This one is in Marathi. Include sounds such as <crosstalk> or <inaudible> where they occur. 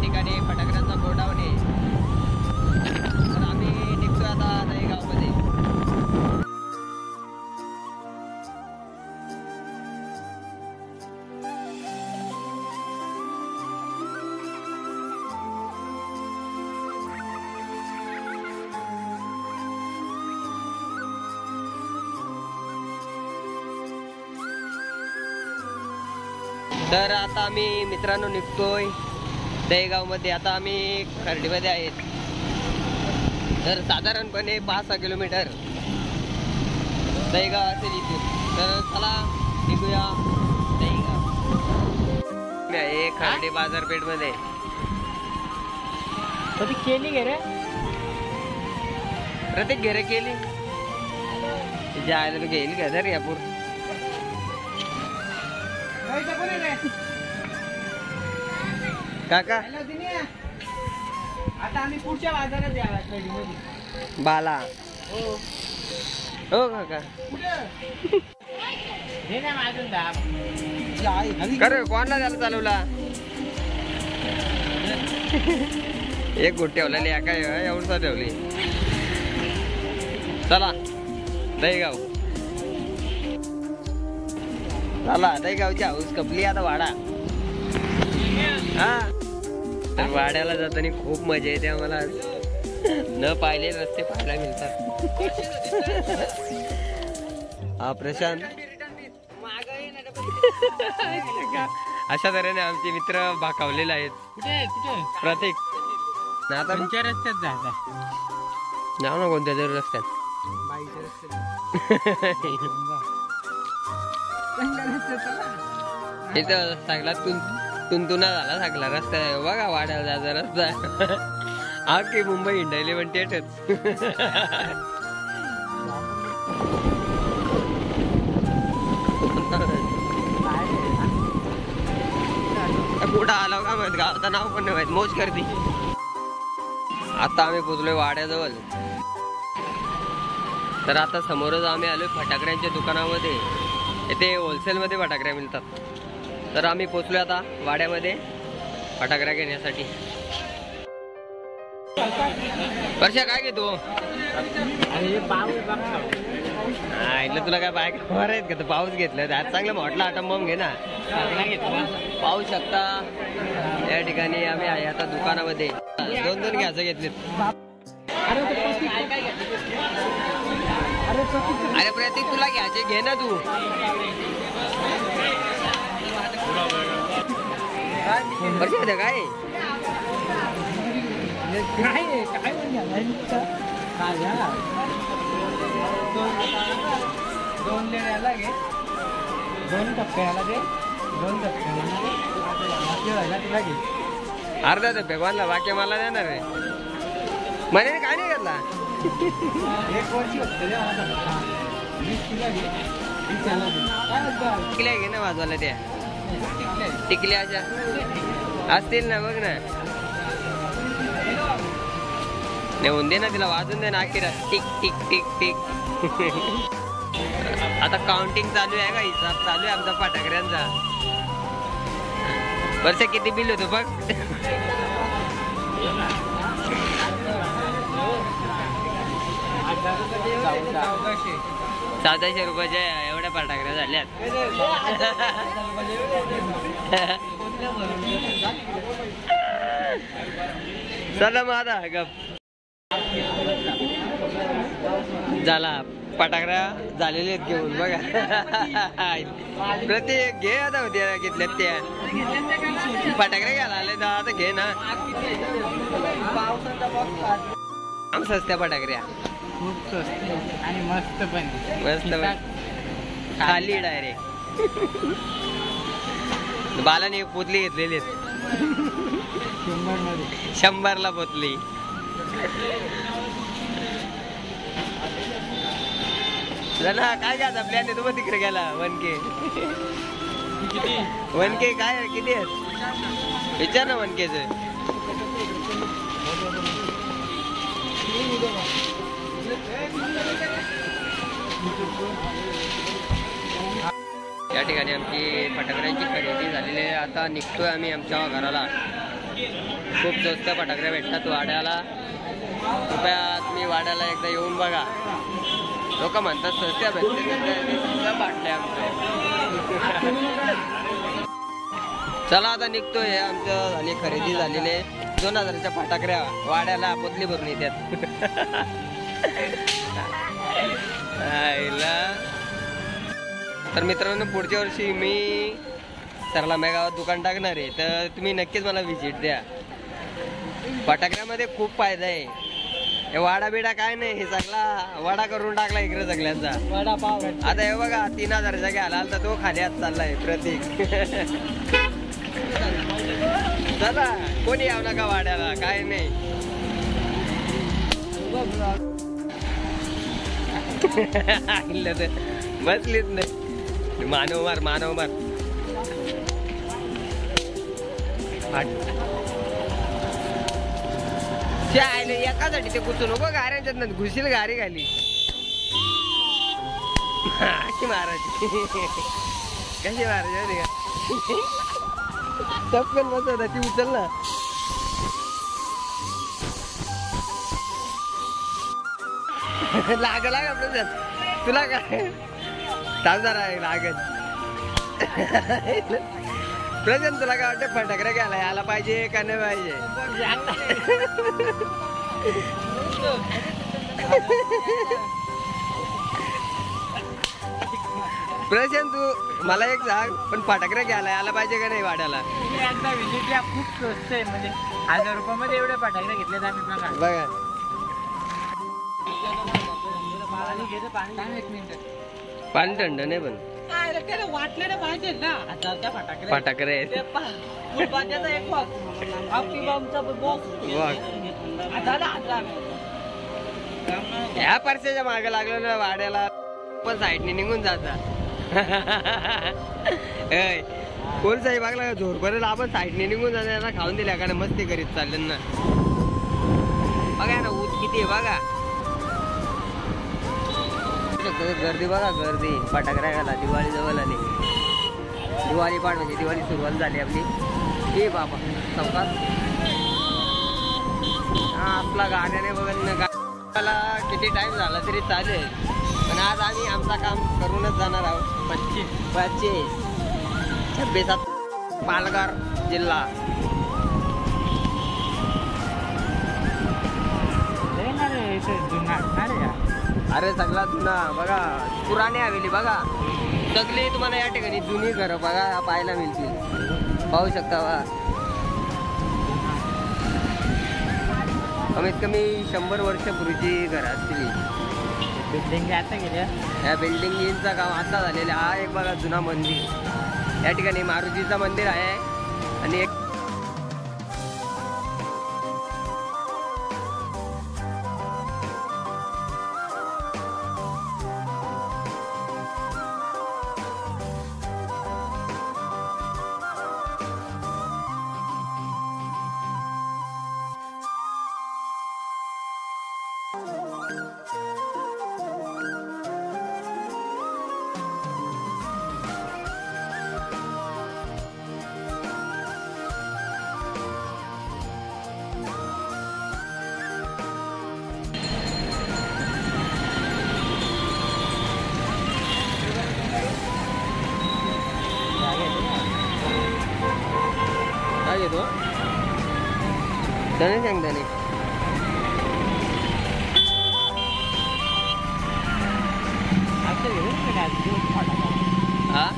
ठिकाणी फटाकड्यांचा गोडावणे तर आम्ही निघतो आता दहीगावमध्ये. तर आता आम्ही मित्रांनो निघतोय. दहेगावमध्ये आता आम्ही खर्डीमध्ये आहेत. तर साधारणपणे पाच सहा किलोमीटर दहीगाव असेल इथून तर चला निघूया दहीगाव मी आहे खर्डी बाजारपेठमध्ये. कधी केली गे रे. प्रत्येक घेरे केली. तू घेईल का धर यापूर काका. आता आम्ही पुढच्या बाजारात खरेदीमध्ये. बाला. हो. हो काका. कर कोणला त्याला चालवला? एक गोट ठेवलेली एका एवढसा ठेवली. चला दहीगाव. चला दहीगावची हाऊस कपली आता वाडा. हा. तर वाड्याला जाताना खूप मजा येते आम्हाला. न पाहिले रस्ते पाहायला मिळतात. हा प्रशांत. अशा तऱ्हेने आमचे मित्र भाकावलेले आहेत. प्रतीक. आता कोणत्या रस्त्यात जायचा जाऊ ना कोणत्या तरी रस्त्यात. इथं सगळा तुन तुंतुना झाला सगळा रस्ता. आहे. बघा वाड्याला जायचा रस्ता. <laughs> हा की मुंबई हिंडायली पण तेच <laughs> कुठं आलो का माहीत? गावचं नाव पण नाही माहीत. मोज करते. आता आम्ही पोचलोय वाड्याजवळ. तर आता समोरच आम्ही आलोय फटाकऱ्यांच्या दुकानामध्ये. इथे होलसेलमध्ये फटाकऱ्या मिळतात. तर आम्ही पोचलो आता वाड्यामध्ये फटाकड्या घेण्यासाठी. वर्षा काय घेतो? पाऊस हा, इथलं तुला काय बाय खबर आहेत का? तू पाऊस घेतलं आज चांगलं म्हटलं आटम घे ना. पाहू शकता. या ठिकाणी आम्ही आहे आता दुकानामध्ये. दोन दोन घ्यायचं घेतलेत. अरे अरे प्रतीक तुला घ्यायचे घे ना तू. वर्षा ते काय काय? काय म्हणजे? दोन लेण्याला घे दोन टप्प्याला घे दोन टप्प्याला तुला घे अर्धा डबे कोणला बाकी मला देणार आहे म्हणे काय नाही घेतला एक वर्षी होतं घे ना वाजवायला त्या. टिकल्या अशा. असतील ना बघ ना. नेऊन दे ना तिला वाजून दे ना अखेर टिक टिक टिक टिक. <laughs> आता काउंटिंग चालू आहे का हिसाब? चालू आहे आमचा फटाकड्यांचा. वर्ष किती बिल होतो बघ. चौदाशे. चौदाशे एवढ्या फटाकड्या झाल्यात. चला मग आता गप. झाला. फटाकड्या झालेले आहेत घेऊन बघा. प्रत्येक घे आता होत्या घेतल्यात त्या. फटाकड्या घ्यायला आले तर आता घे ना. आम सस्त्या फटाकड्या खूप स्वस्त आणि मस्त पण मस्त खाली डायरेक्ट <laughs> बालाने एक पोतली घेतलेली शंभरला पोतली. ना काय घ्यायचा प्लॅन आहे? तुम्ही तिकडे गेला वन के वन के काय? किती आहेत विचार ना वन केच या ठिकाणी आमची फटाकड्यांची खरेदी झालेली आहे. आता निघतोय आम्ही आमच्या घराला. खूप स्वस्त फटाकड्या भेटतात वाड्याला. कृपया तुम्ही वाड्याला एकदा येऊन बघा. लोक म्हणतात स्वस्त्या भेटते वाटले चला आता निघतोय. आमचं झाली खरेदी झालेली आहे. दोन हजाराच्या फटाकड्या वाड्याला पोतली भरून येतात. <laughs> आईला. तर मित्रांनो पुढच्या वर्षी मी सरला गावात दुकान टाकणार आहे. तर तुम्ही नक्कीच मला व्हिजिट द्या. फटाकड्यामध्ये खूप फायदा आहे. हे वाडा बिडा काय नाही हे सगळा वाडा करून टाकला इकडे सगळ्यांचा. वडापाव आता हे बघा तीन घ्यायला आला तर तो खाली हात चाललाय प्रतीक. <laughs> चला कोणी यावं नका वाड्याला काय नाही. <laughs> बसलीच नाही. मानव मार मानव मार एकासाठी ते कुचू नको गाऱ्यांच्यात ना घुशील गारी घाली. अशी मारायची. कशी मारायची माहिती का? टपकन बसवता ती उचल ना. लाग लाग आपल्या तुला काय? थांब जरा लागत प्रजन तुला काय वाटतं फटाकडे घ्यायला यायला पाहिजे का नाही पाहिजे? प्रशांत तू मला एक सांग पण फटाकडे घ्यायला यायला पाहिजे का नाही वाड्याला? तुम्ही एकदा विजिट द्या खूप स्वस्त आहे म्हणजे हजार रुपयामध्ये एवढे फटाकडे घेतले आम्ही बघा. बघा. पाणी घेतो पाणी एक मिनिट. पाणी थंड नाही पण. त्याला वाटलेलं पाहिजे ना. आता त्या फटाकडे फटाकडे आहेत. ते पा- फुलबाज्याचा एक बॉक्स हापी बॉम्बचा बॉक्स बघ झाला हजार ह्या परस्याच्या मागे लागलो ना वाड्याला. पण साईडने निघून जाता. <laughs> कोण साहेब लागला? झोरपर्यंत आपण साईडने निघून जाता. खाऊन दिल्या का नाही मस्ती करीत चालले ना. बघा ना ऊस किती आहे बघा. गर्दी बघा गर्दी. फटाकड्या घाला दिवाळी जवळ आली. दिवाळी पाठ म्हणजे दिवाळी सुरुवात झाली आपली. हे बाबा हा आपला गाण्याने बघत गाण्याला किती टाइम झाला तरी चालेल. पण आज आम्ही आमचा काम करूनच जाणार आहोत. पच्चीस. पच्चीस. छब्बीसात पालघर जिल्हा. अरे सगळा जुना बघा पुराणे हवेली बघा. सगळी तुम्हाला या ठिकाणी जुनी घरं बघा पाहायला मिळतील. पाहू शकता बा कमीत कमी शंभर वर्षापूर्वीची घरं असतील. बिल्डिंग आता गेल्या. या बिल्डिंगचा काम आता झालेला हा एक बघा जुना मंदिर. या ठिकाणी मारुतीचं मंदिर आहे. आणि एक काय येतो त्याने सांग त्याने आता घेऊन हा